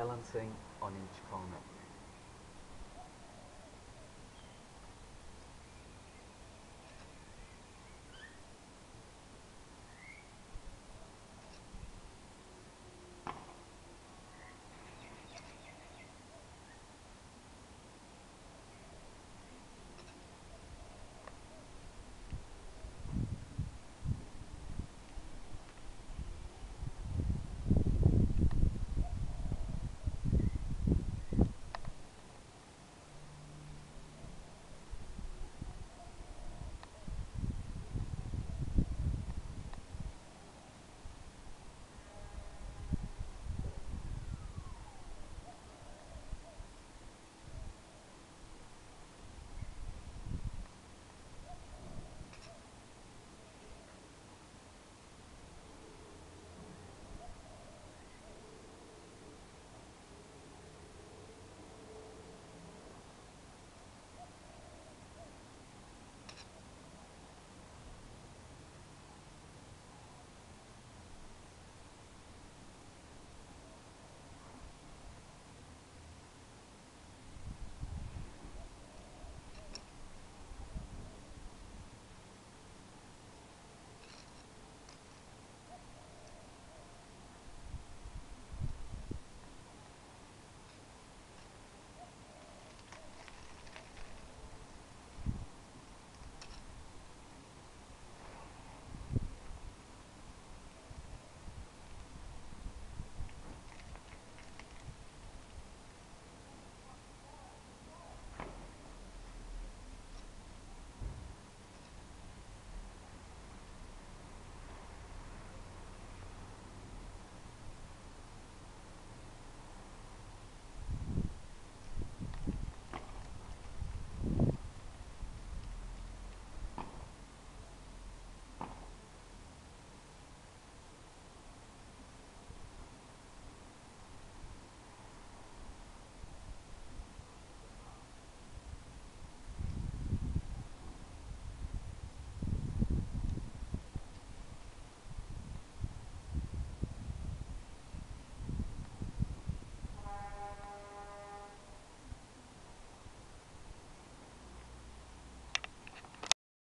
balancing on each corner.